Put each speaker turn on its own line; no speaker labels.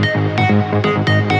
Música